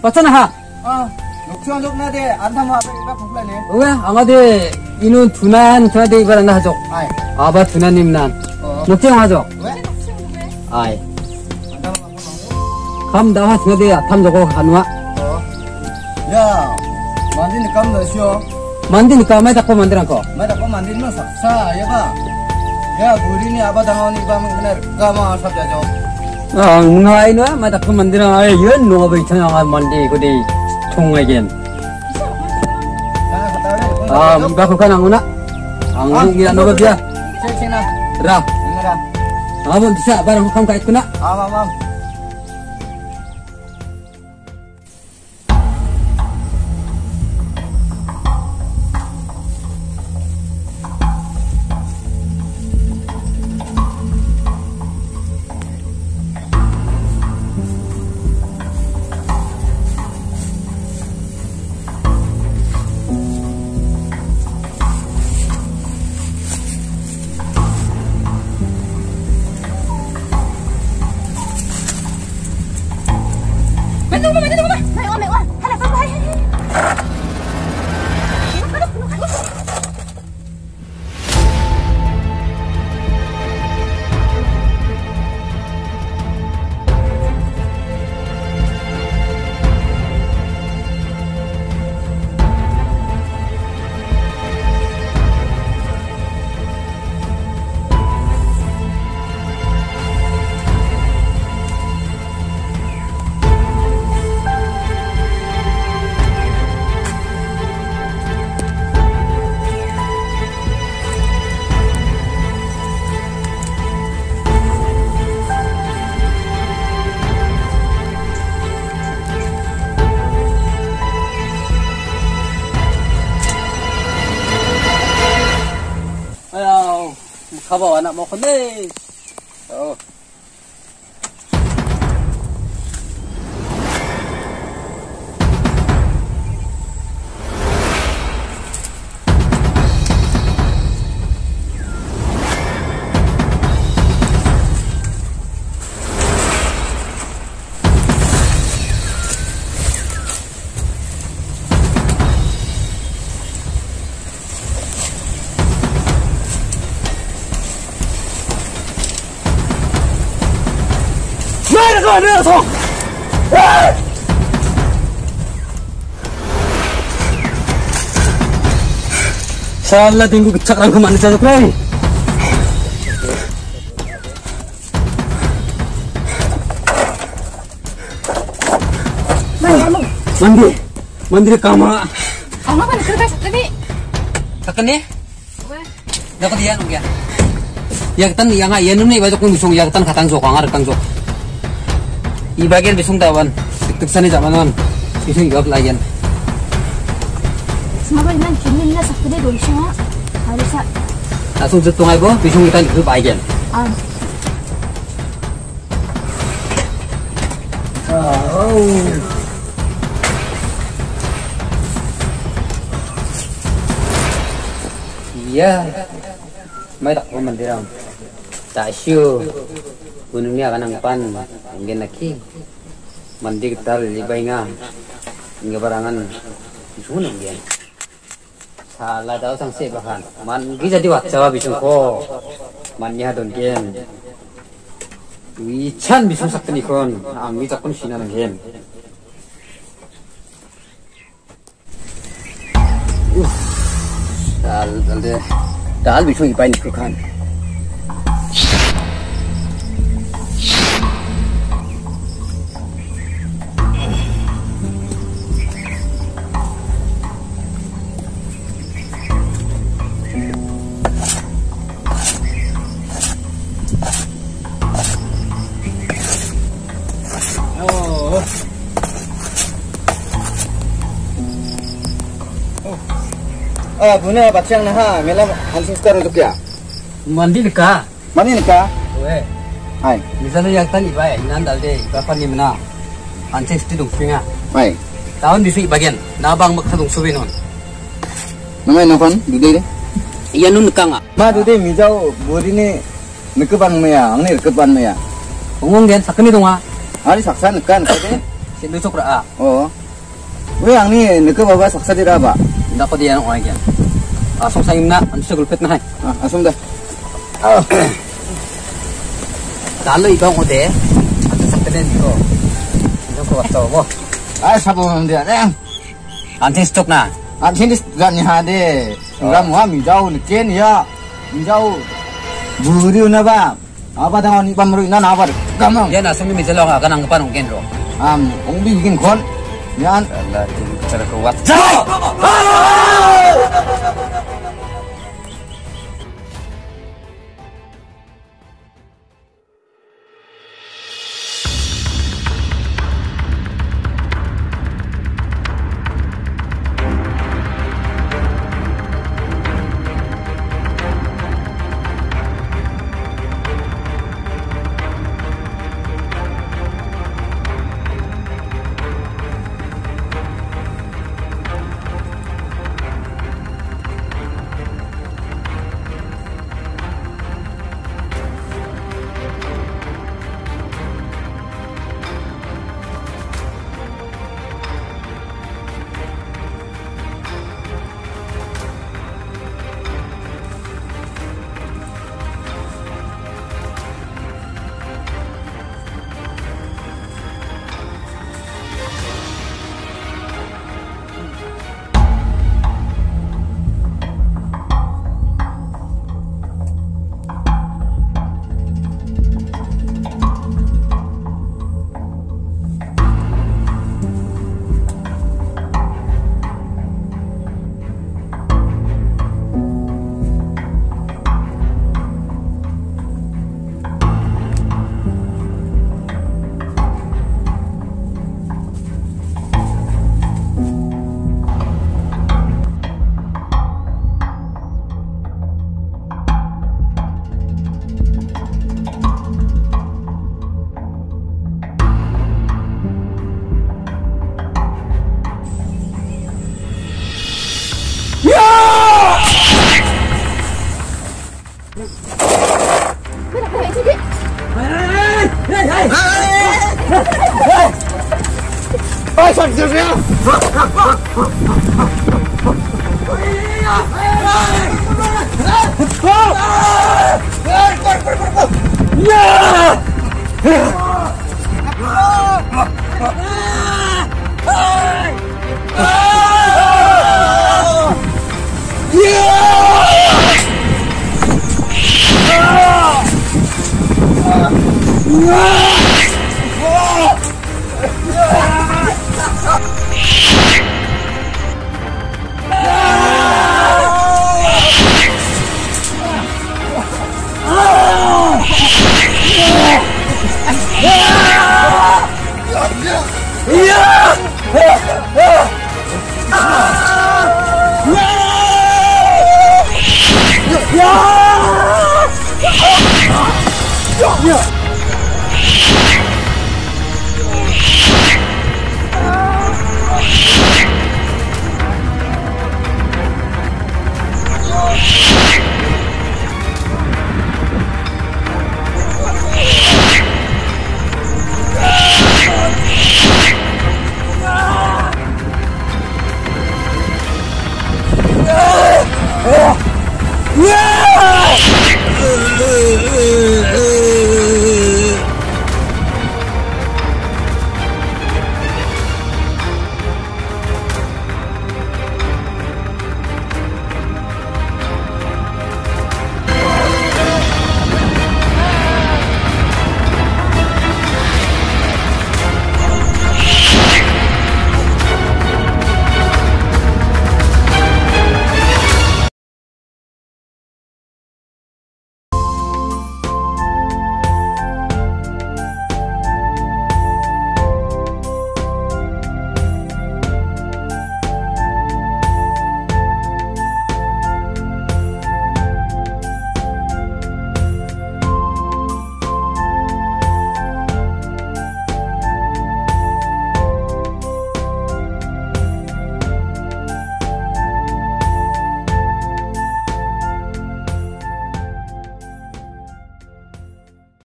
Ayah, baca ha? 아, 녹초한 족나데 안타마 앞에 이가 북라네. Oke, angade inun tunan tuade ibaran na hajok. 아이, Aba tunan nimnan. 어, Nokjeng hajok. 왜? Ai. 안타마 앞에 Kam dawa tuade atam joko hanwa. 어. 야, 만드니 깜다 쉬어. Mandi ni kamai takpo mandiran ko. 마다 꼭 만들면 사, 얘가. 야, 우리니 아바 당하니 가면 그날 가마 삽자죠. ngai nữa mà đặt cái mình đi nó ai dưới nua bị thằng nào mình đi có đi thùng ngay kiện à mình bắt con nào nữa anh cũng nghĩ nó cái kia ra à mình sẽ bắt không cái kia à vâng vâng. Kabaw anak mo kundi. Oo. So. Mana ada sok? Salah tinggu kecak rangka mana saja kau Mandi, mandi kama. Kamu kan kertas tadi. Kakan ni? Dapat dia nung ya. Yak tan yang ayan nun ni baca kun bisung yak tan katang sok angar kang sok. I bagian bisung tawan. Tuk sana zaman man. Bisung igap layan. Semoga nan kini na sakit dulu semua. Harus Langsung bo bisung kita itu bagian. ah. Oh. Iya. May takbo man dirang. Tasyo. Gunung gunungnya akan angpan mungkin lagi mandi kita libay enggak perangang, barangan sunung dia salah tahu sang sebahan. Man mandi jadi wajah bisung ko. Man nya don gen. Wichan bisung nih kon. Angin tak pun sinan gen. Dal, dal, dal, dal, dal, dal, dal, Ah, bune batyang naha mela hansin skar untuk ya. Mandi nika. Mandi nika. Weh. Hai. Misalnya yang tadi pak, nan dalde berapa nih mana? Hansin itu dong singa. Hai. Tahun di sini bagian, nabang maksa dong suwi non. Namai napan, dudai deh. Iya nun kanga. Ma dudai mijau buri nih nikepan mea, angni nikepan mea. Ungung gen sakni dong ha. Hari saksa nekan, kau deh. Sindu cokra. Oh. Weh angni nikepan bawa saksa di raba. Nda ko diyan orang yan. Asong sa imna, ano sa gulpit na hay. Ah, asum dah. Dalo ibang ko de. Ano sa tenen ko. Ano ko wasto mo. Ay sabu dia deh. Anting stok na. An sini gan ni hade. Ngam wa mi jau ni ken ya. Mi jau. Buri una ba. Apa tangon ni pamru ina na ba. Gamang. Yan asong mi jalo ka kanang panong genro. Am ong bi bikin kon. Yan. Allah ting cara 快点，快点，进去！哎哎哎哎哎！哎，上救兵！哎呀！哎呀！哎！走！